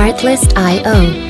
Artlist.io